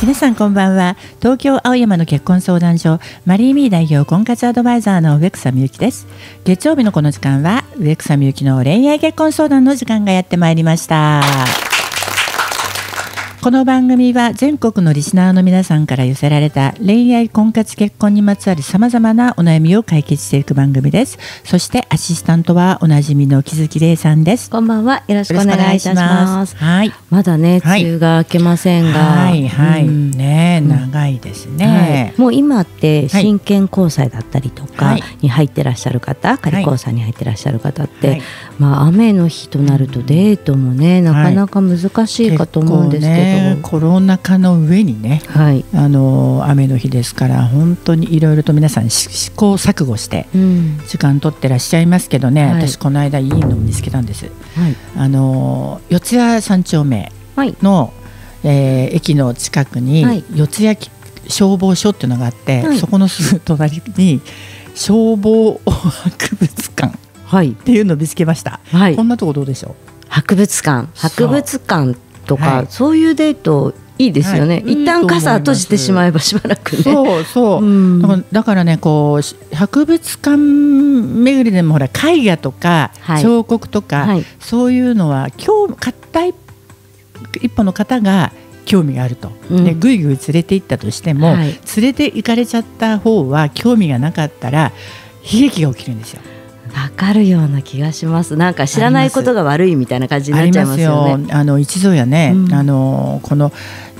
皆さんこんばんは。東京青山の結婚相談所マリーミー代表婚活アドバイザーの植草美幸です。月曜日のこの時間は植草美幸の恋愛結婚相談の時間がやってまいりました。この番組は全国のリスナーの皆さんから寄せられた恋愛婚活結婚にまつわるさまざまなお悩みを解決していく番組です。そしてアシスタントはおなじみの木月玲さんです。こんばんは。よろしくお願いいたします。はい。まだね、はい。梅雨が明けませんが。はいはい、うん。ねうん。長いですね、はい。もう今って真剣交際だったりとかはい。に入ってらっしゃる方、仮交際に入ってらっしゃる方って、はい。まあ雨の日となるとデートもね、なかなか難しいかと思うんですけど、ね、コロナ禍の上にねはい、あの雨の日ですから本当にいろいろと皆さんし試行錯誤してうん、時間取ってらっしゃいますけどね、はい。私この間いいのを見つけたんです。はい、あの四谷三丁目はい、の、えー駅の近くにはい。四谷消防署っていうのがあって、はい。そこのすぐ隣に消防博物館っはい、ていうのを見つけました、はい。こんなとこどうでしょ博物館、博物館とか、はい。そういうデートいいですよね。はい。一旦傘閉じてしまえばしばらくうね。そうそう、うん。だからねこうし博物館巡りでもほら絵画とかはい。彫刻とか、はい。そういうのは今日硬い一歩の方が興味があると、うん。でぐいぐい連れて行ったとしても、はい。連れて行かれちゃった方は興味がなかったら悲劇が起きるんですよ。わかるような気がします。なんか知らないことが悪いみたいな感じになっちゃいますよね。あの一度やね、うんあのこの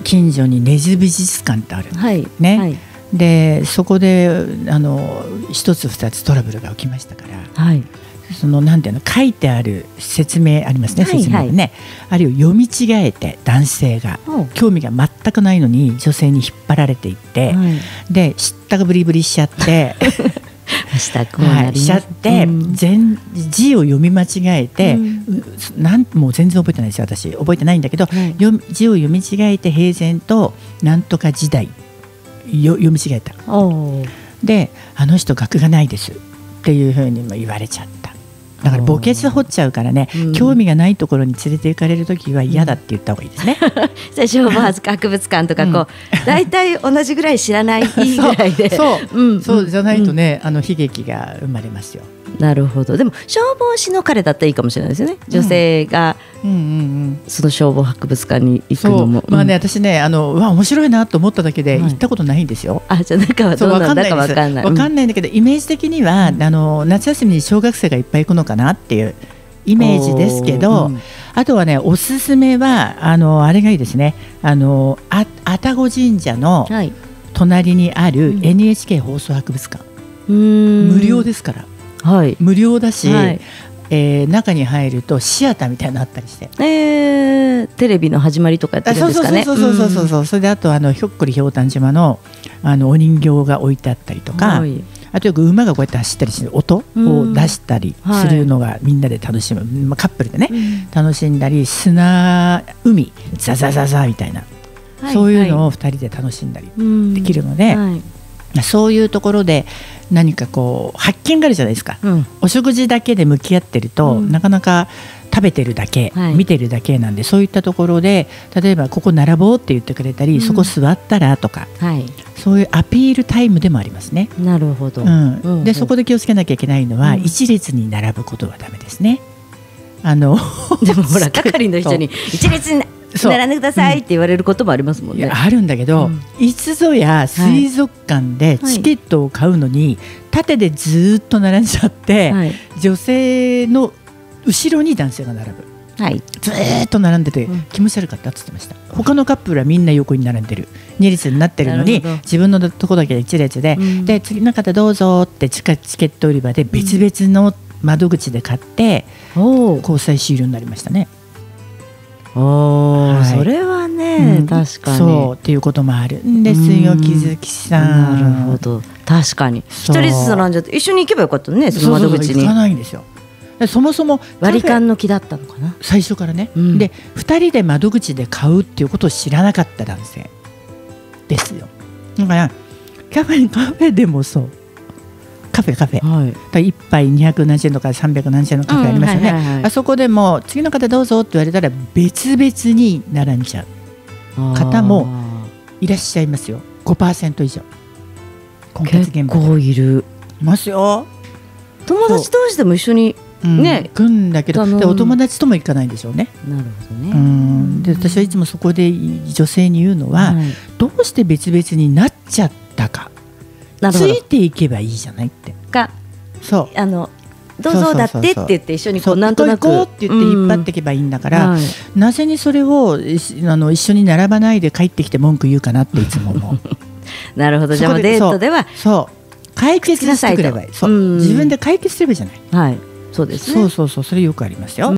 近所に根津美術館ってあるはい。ねはい。でそこであの一つ二つトラブルが起きましたからはい。そのなんていうの書いてある説明ありますね、はい説明ね、あれを読み違えて男性がお興味が全くないのに女性に引っ張られていって、はい。で知ったかぶりぶりしちゃって、はい、ります。しちゃって、うん。全字を読み間違えて、うん。うなんもう全然覚えてないですよ私。覚えてないんだけど、はい。字を読み違えて平然となんとか時代。よ読み違えた。であの人学がないです。っていうふうにも言われちゃっただから墓穴掘っちゃうからね、うん。興味がないところに連れて行かれる時は嫌だって言った方がいいですね、じゃあ消防博物館とかこう大体同じぐらい知らないいいぐらいで。そう。うん。そうじゃないとね、あの悲劇が生まれますよ。なるほど。でも消防士の彼だったらいいかもしれないですよね。女性がその消防博物館に行くそのも。う。まあね、うん。私ねあのうわ面白いなと思っただけではい。行ったことないんですよ。あじゃあ中はどうなんだかわです。かんない。わかんないんだけど、イメージ的には、あの夏休みに小学生がいっぱい行くのかなっていうイメージですけど、うんあとはねおすすめはあのあれがいいですね。あのあ愛宕神社のはい。隣にあるうん。NHK 放送博物館、うーん。無料ですからはい。無料だし、はい。えー中に入るとシアターみたいなのあったりして。えー、テレビの始まりとかやってあるんですかね？そうそうそうそうそうそれであとあのひょっこりひょうたん島のあのお人形が置いてあったりとか、はい。あとよく馬がこうやって走ったりしてる音を出したりするのがみんなで楽しむ、まあ、カップルでね、楽しんだり砂海ザザザザみたいな、はい。そういうのを2人で楽しんだりでできるので、はいそういうところで何かこう発見があるじゃないですか。うんお食事だけで向き合ってると、うんなかなか食べてるだけ、はい見てるだけなんでそういったところで例えばここ並ぼうって言ってくれたり、うんそこ座ったらとかはいそういうアピールタイムでもありますね。なるほど。うんうんでそこで気をつけなきゃいけないのは、うん一列に並ぶことはダメですね。あの でもほら係の人に一列に並んでくださいって言われることもありますもんね。いやあるんだけど、うん。いつぞや水族館でチケットを買うのに、縦でずーっと並んじゃって、はい。女性の後ろに男性が並ぶ。はい。ずーっと並んでてうん。気持ち悪かったって言ってました。他のカップルはみんな横に並んでる。2列になってるのに自分のとこだけ1列で、うん。で次の方どうぞってチケチケット売り場で別々の窓口で買って交際終了になりましたね。おーはい。それはね、うん。確かに。そうっていうこともある。んですようん木月さん。なるほど。確かに。一人ずつ並んじゃって一緒に行けばよかったねそのそうそうそう行か窓口に。ないんですよ。でそもそも割り勘の木だったのかな最初からね、うんで2人で窓口で買うっていうことを知らなかった男性ですよ。だからカフェカフェでもそうカフェカフェ。はい。だから1杯200何円とか300何円のカフェありますよね、うんはいはいはい。あそこでも次の方どうぞって言われたら別々に並んじゃう。方もいらっしゃいますよ。5%以上。婚活結現場で。構いる。いますよ、友達同士でも一緒にうん。ね。行くんだけどでお友達とも行かないんでしょうね、なるほどね。うん。で私はいつもそこで女性に言うのは、はい。どうして別々になっちゃったかついていけばいいじゃないって。かそう。あのどうぞだってって言って一緒にこそううなんとなく。行こう行こうって言って引っ張っていけばいいんだから、はい。なぜにそれをしあの一緒に並ばないで帰ってきて文句言うかなっていつも思う。なるほど。じゃあデートではそう。解決してくればいい。そう。うん。自分で解決すればいいじゃない、はい。そうですね。そうそうそう。それよくありますよ、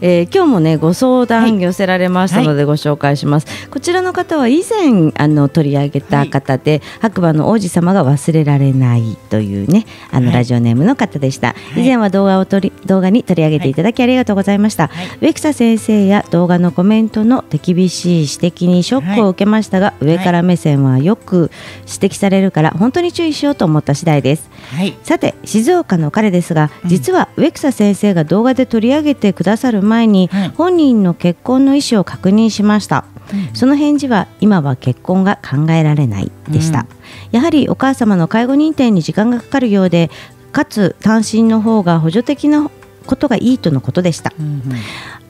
えー今日もねご相談寄せられましたのでご紹介します、こちらの方は以前あの取り上げた方で、白馬の王子様が忘れられないというねあの、はい。ラジオネームの方でした、い。以前は動画を取り動画に取り上げていただきありがとうございました、はい。植草先生や動画のコメントの手厳しい指摘にショックを受けましたが、上から目線はよく指摘されるから本当に注意しようと思った次第です。はい。さて静岡の彼ですが、うん。実は植草先生が動画で取り上げてくださる前に、はい本人の結婚の意思を確認しました、うん。その返事は今は結婚が考えられないでした、うん。やはりお母様の介護認定に時間がかかるようでかつ単身の方が補助的なことがいいとのことでした。うんうん。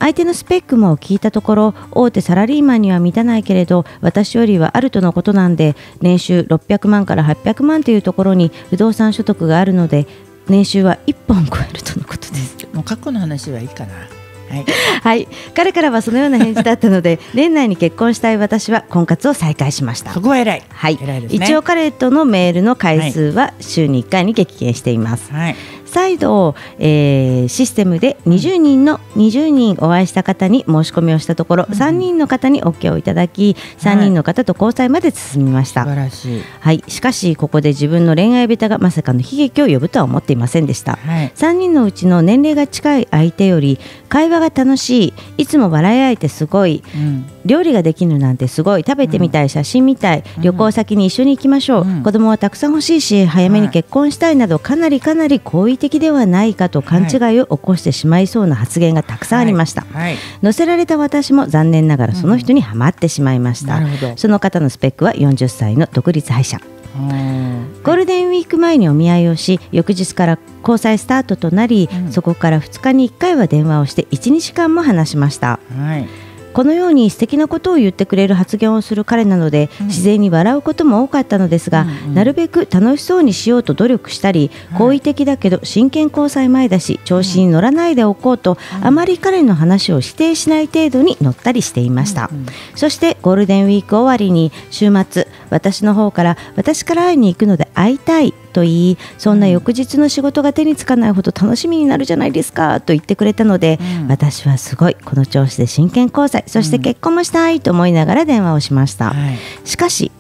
相手のスペックも聞いたところ大手サラリーマンには満たないけれど私よりはあるとのことなんで年収600万から800万というところに不動産所得があるので年収は1本超えるとのことです。もう過去の話はいいかなはい。はい、彼からはそのような返事だったので 年内に結婚したい私は婚活を再開しました。そ。こは偉い。はい、偉いですね。一応彼とのメールの回数は週に1回に激減しています。はい再度、えーシステムで20人の20人お会いした方に申し込みをしたところ、うん。3人の方に OK をいただき3人の方と交際まで進みました、素晴らしい。はい、しかしここで自分の恋愛下手がまさかの悲劇を呼ぶとは思っていませんでした。はい。3人のうちの年齢が近い相手より会話が楽しいいつも笑い合えてすごいうん料理ができるなんてすごい。食べてみたい、写真みたいうん。旅行先に一緒に行きましょう、うん。子供はたくさん欲しいし早めに結婚したいなどかなりかなり好意的ではないかと勘違いを起こしてしまいそうな発言がたくさんありました、はい。載せられた私も残念ながらその人にはまってしまいました、なるほど。その方のスペックは40歳の独立歯医者。うん。ゴールデンウィーク前にお見合いをし翌日から交際スタートとなり、うん。そこから2日に1回は電話をして12時間も話しました。はいこのように素敵なことを言ってくれる発言をする彼なので、うん。自然に笑うことも多かったのですが、うんうんなるべく楽しそうにしようと努力したり、はい。好意的だけど真剣交際前だし調子に乗らないでおこうと、うんあまり彼の話を否定しない程度に乗ったりしていました、うんうん。そしてゴールデンウィーク終わりに週末私の方から私から会いに行くので会いたいと言いそんな翌日の仕事が手につかないほど楽しみになるじゃないですかと言ってくれたので、うん。私はすごいこの調子で真剣交際そして結婚もしたいと思いながら電話をしました、はい。しかし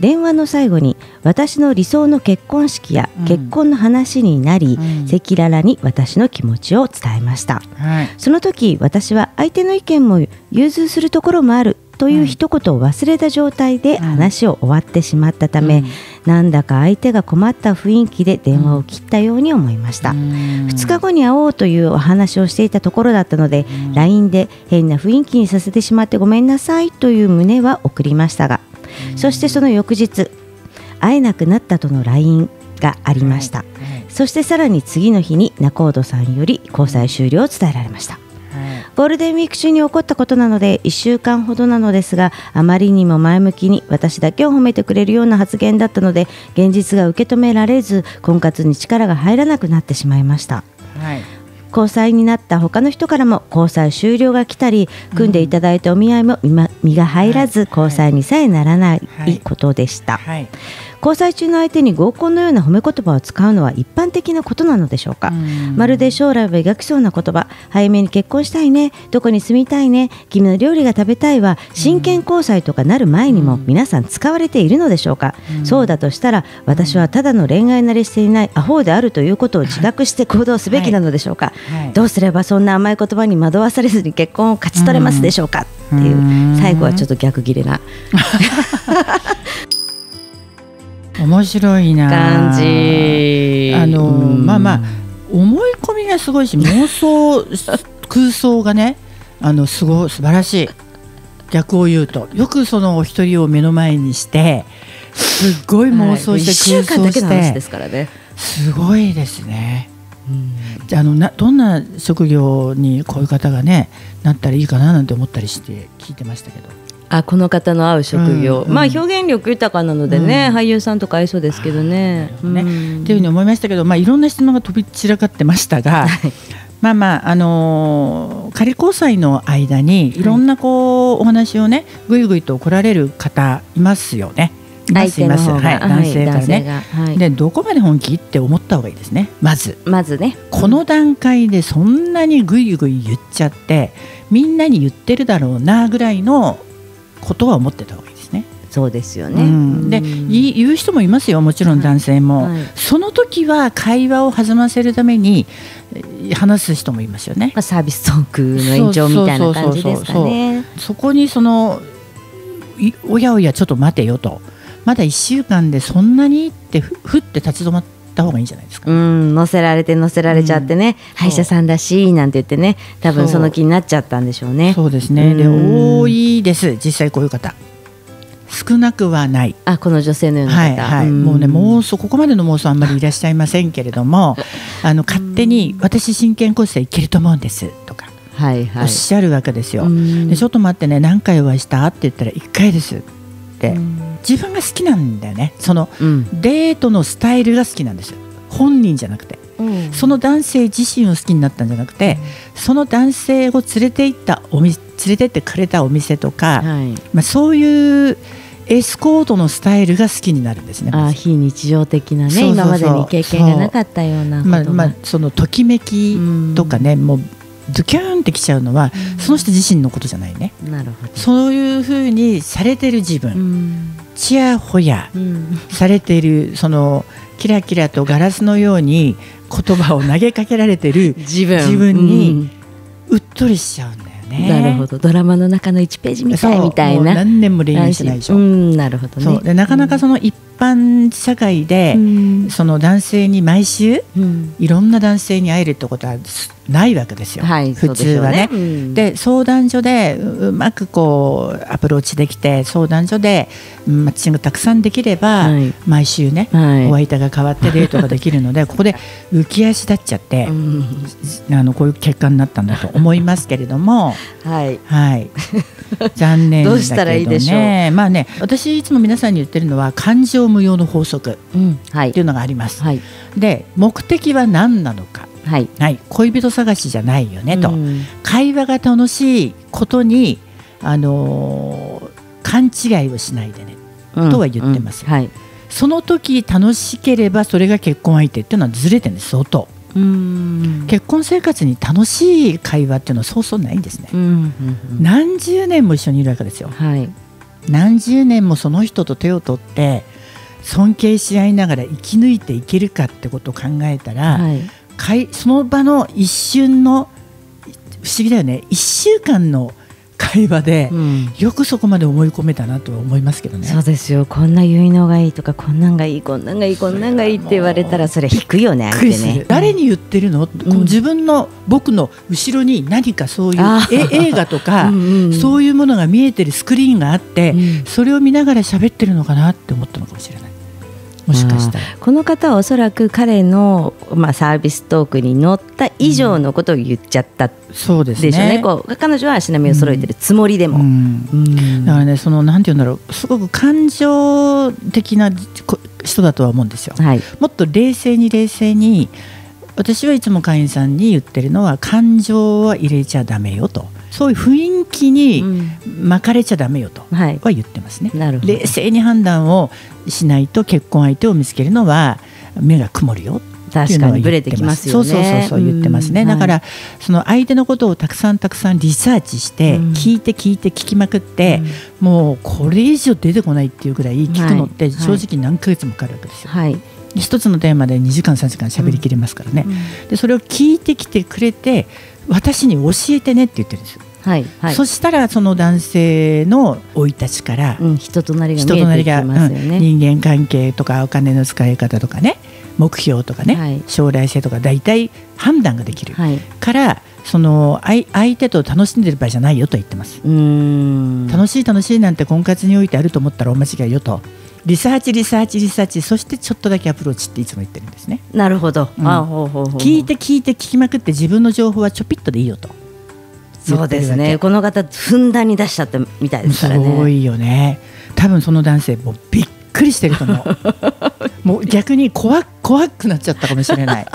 電話の最後に私の理想の結婚式やうん。結婚の話になりうん。赤裸々に私の気持ちを伝えました。はい。その時私は相手の意見も融通するところもあるという一言を忘れた状態で話を終わってしまったため、うん。なんだか相手が困った雰囲気で電話を切ったように思いました、うん。2日後に会おうというお話をしていたところだったので、うん。LINE で変な雰囲気にさせてしまってごめんなさいという旨は送りましたが、そしてその翌日会えなくなったとの LINE がありました、はい。そしてさらに次の日に仲人さんより交際終了を伝えられました。はいゴールデンウィーク中に起こったことなので1週間ほどなのですがあまりにも前向きに私だけを褒めてくれるような発言だったので現実が受け止められず婚活に力が入らなくなってしまいました。はい。交際になった他の人からも交際終了が来たり組んでいただいたお見合いも身が入らずはい。交際にさえならないはい。ことでした。はい交際中の相手に合コンのような褒め言葉を使うのは一般的なことなのでしょうか？うん。まるで将来を描きそうな言葉早めに結婚したいねどこに住みたいね君の料理が食べたいは真剣交際とかなる前にもうん。皆さん使われているのでしょうか、うん。そうだとしたら私はただの恋愛慣れしていないアホであるということを自覚して行動すべきなのでしょうか、はい。どうすればそんな甘い言葉に惑わされずに結婚を勝ち取れますでしょうか、っていう。うん。最後はちょっと逆切れな面白いな。感じ。あのうん。まあまあ思い込みがすごいし 妄想空想がねあのすごい素晴らしい。逆を言うと。よくそのお一人を目の前にしてすっごい妄想してはい、空想してすからね。すごいですね。うん。じゃああのなどんな職業にこういう方がねなったらいいかななんて思ったりして聞いてましたけど。あこの方の合う職業、うんうん。まあ表現力豊かなのでね、うん。俳優さんとか合いそうですけどね。あーなるほどうん。っていうふうに思いましたけど、まあ、いろんな質問が飛び散らかってましたが まあまあ、あのー仮交際の間にい。ろんなこう、お話をねぐいぐいと来られる方いますよね。いますいます、方が、はい、男性からね。はい。でどこまで本気って思った方がいいですね。まず。まずね。この段階でそんなにぐいぐい言っちゃってみんなに言ってるだろうなぐらいのことは思ってた方がいいですね。そうですよね。うん、で言う人もいますよもちろん男性も、はい。その時は会話を弾ませるためにえー話す人もいますよね。まあ、サービストークの延長みたいな感じですかね。そこにそのいおやおやちょっと待てよと。まだ1週間でそんなにってふふって立ち止まった方がいいんじゃないですか、うん、乗せられて乗せられちゃってね、歯医者さんだしなんて言ってね多分その気になっちゃったんでしょうね。そう。ですね。でうん。多いです。実際こういう方。少なくはない。あこの女性のような方、はいはい、ん。もうね妄想ここまでの妄想あんまりいらっしゃいませんけれども あの勝手に私真剣コースでいけると思うんです。とか。はいはい。おっしゃるわけですよ。うん。でちょっと待ってね何回お会いした？って言ったら1回です。って、うん自分が好きなんだよね。そのうん。デートのスタイルが好きなんですよ。本人じゃなくて。うん。その男性自身を好きになったんじゃなくて、その男性を連れて行ったお店連れてってくれたお店とか、はい、まあ、そういうエスコートのスタイルが好きになるんですね。あ非日常的なね今までに経験がなかったようなまあまあ、そのときめきとかね、もうドキューンってきちゃうのは、その人自身のことじゃないね。なるほど。そういうふうにされてる自分、うんちやほやうん。されているそのキラキラとガラスのように言葉を投げかけられてる自分。にうっとりしちゃうんだよね。なるほど。ドラマの中の1ページみたいみたいな。何年も恋愛してないでしょ。うんなるほどね。そう。でなかなかその一般社会で、うん。その男性に毎週うん。いろんな男性に会えるってことはないわけですよ、はい普通はね。でね。うん。で相談所でううまくこうアプローチできて相談所でうんマッチングたくさんできれば、はい。毎週ね、はい。お相手が変わってデートができるので ここで浮き足立っちゃってう、ん。あのこういう結果になったんだと思いますけれども。はい。はい、残念だけどね。どうしたらいいでしょう？まあね、私いつも皆さんに言ってるのは感情無用の法則っていうのがあります。はい。で、目的は何なのか。はい。はい、恋人探しじゃないよねと、うん。会話が楽しいことに、あのー勘違いをしないでねうん。とは言ってますうん。はい。その時楽しければそれが結婚相手っていうのはずれてるんです相当。うん。結婚生活に楽しい会話っていうのはそうそうないんですね、うんうんうん。何十年も一緒にいるわけですよ。はい。何十年もその人と手を取って尊敬し合いながら生き抜いていけるかってことを考えたら、はいかいその場の一瞬の不思議だよね。1週間の会話で、うん。よくそこまで思い込めたなとは思いますけどね。そうですよ。こんな結納がいいとかこんなんがいいこんなんがいいこんなんがいいって言われたらそれ引くよね相ね。誰に言ってるの、こう自分の僕の後ろに何かそういう映画とか うんうん。そういうものが見えてるスクリーンがあって、うん。それを見ながら喋ってるのかなって思ったのかもしれないもしかしたら。この方はおそらく彼の、まあ、サービストークに乗った以上のことを言っちゃった。そうですね。でしょうね,、こう彼女は足並みを揃えてるつもりでも、うん。うん。だからねそのなんて言うんだろうすごく感情的なこ人だとは思うんですよ。はい。もっと冷静に冷静に私はいつも会員さんに言ってるのは感情は入れちゃダメよとそういう雰囲気に巻かれちゃダメよとはい。は言ってますね。なるほど。冷静に判断をしないと結婚相手を見つけるのは目が曇るよ確のは言ってかにブレてきますよね。そうそうそうそう言ってますね、うんだから、その相手のことをたくさんたくさんリサーチして、うん。聞いて聞いて聞きまくって、もうこれ以上出てこないっていうぐらい聞くのってはい。正直何ヶ月もかかるわけですよ。はい、一つのテーマで2時間3時間喋りきれますからね、でそれを聞いてきてくれて私に教えてねって言ってるんですよ、はいはい。そしたらその男性の生い立ちから、うん、人となりが人となりが、ますよね、うん人間関係とかお金の使い方とかね目標とかね、はい。将来性とか大体判断ができる、はい。からその相相手と楽しんでる場合じゃないよと言ってます。楽しい楽しいなんて婚活においてあると思ったらお間違いよと。リサーチリサーチリサーチそしてちょっとだけアプローチっていつも言ってるんですね。なるほど、うん。あほうほうほう聞いて聞いて聞きまくって自分の情報はちょぴっとでいいよと。そうですね。この方ふんだんに出しちゃったみたいですすからね。ごいよね。多分その男性もうびっくりしてると思う。もう逆に怖怖くなっちゃったかもしれない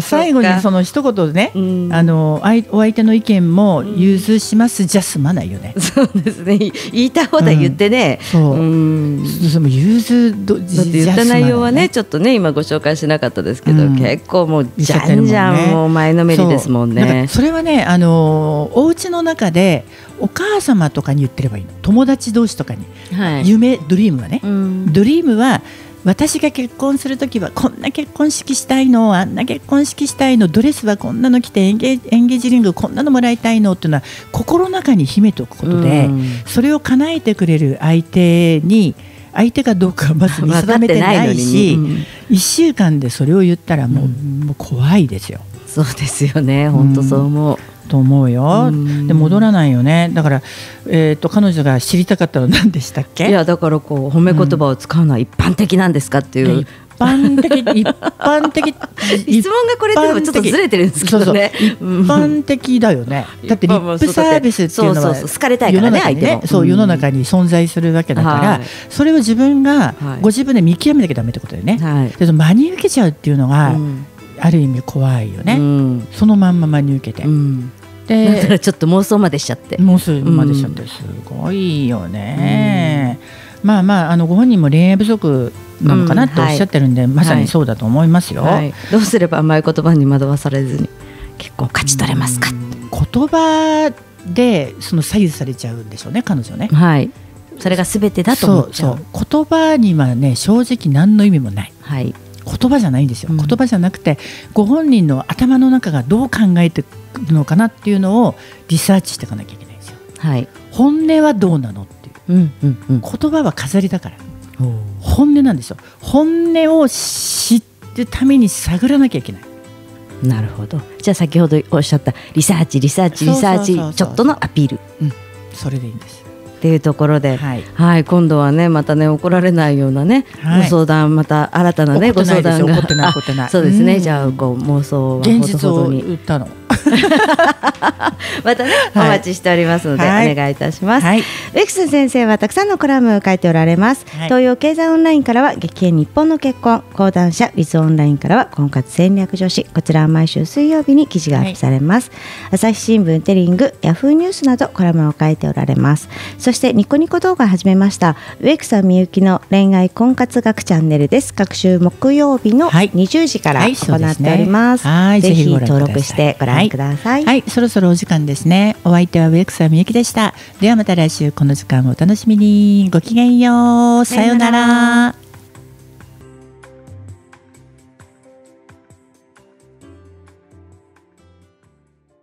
最後にその一言でね、うん。あのお相手の意見も融通しますじゃ済まないよね、そうですね。い言いたい放題言ってね、そう。うん。そも融通ど言った内容はねちょっとね今ご紹介しなかったですけど、うん。結構もうじゃんねんじゃんもう前のめりですもんね。それはねあのお家の中でお母様とかに言ってればいいの。友達同士とかに、はい。夢ドリームはね、うん。ドリームは私が結婚するときはこんな結婚式したいのあんな結婚式したいのドレスはこんなの着てエンゲージリングこんなのもらいたいのっていうのは心の中に秘めておくことで、うん。それを叶えてくれる相手に相手かどうかはまず見定めてないし分かってないのに1週間でそれを言ったらもう,、もう怖いですよ。そうですよね。本当そう思う。と思うよ、うん。で戻らないよね。だから、えー、と彼女が知りたかったのは何でしたっけ？いやだからこう褒め言葉を使うのは一般的なんですかっていう、一般的一般的 質問がこれでもちょっとずれてるんですけどね。一般的だよね。だってリップサービスっていうのは好かれたいからね世の中に相手もそう世の中に存在するわけだから、はい。それを自分がはい。ご自分で見極めなきゃダメってことだよね。はい。でその真に受けちゃうっていうのが、うん。ある意味怖いよね。うん。そのまんま真に受けて。うんだかちょっと妄想までしちゃって。もうすぐまでしちゃってすごいよね。まあまああのご本人も恋愛不足なのかなっておっしゃってるんで、まさにそうだと思いますよ。はい。どうすれば甘い言葉に惑わされずに結構勝ち取れますか？言葉でその左右されちゃうんでしょうね彼女ね。はい。それがすべてだと思っちゃう。そう言葉にはね正直何の意味もないはい。言葉じゃないんですよ、うん言葉じゃなくてご本人の頭の中がどう考えてるのかなっていうのをリサーチしていかなきゃいけないんですよ。はい。本音はどうなのっていう。うんうんうん。言葉は飾りだから。本音なんですよ。本音を知ってために探らなきゃいけない。なるほど。じゃあ先ほどおっしゃったリサーチリサーチリサーチちょっとのアピール。っそれでいいんです。ていうところで。はい。はい、今度はねまたね怒られないようなね、はい。ご相談また新たなねご怒ってないです相談が。そうですね、うん。じゃあこう妄想は現実を言ったの またね、はい。お待ちしておりますので、はい。お願いいたします、はい。ウェクス先生はたくさんのコラムを書いておられます、はい。東洋経済オンラインからは激変日本の結婚。講談社ウィズオンラインからは婚活戦略女子。こちらは毎週水曜日に記事がアップされます、朝日新聞テリングヤフーニュースなどコラムを書いておられます。そしてニコニコ動画を始めました。ウェクサみゆきの恋愛婚活学チャンネルです。各週木曜日のはい。20時からはい行っております,、はい。ぜひ登録してご覧くださいはい、そろそろお時間ですね。お相手は植草みゆきでした。ではまた来週この時間をお楽しみに。ごきげんよう。さようなら。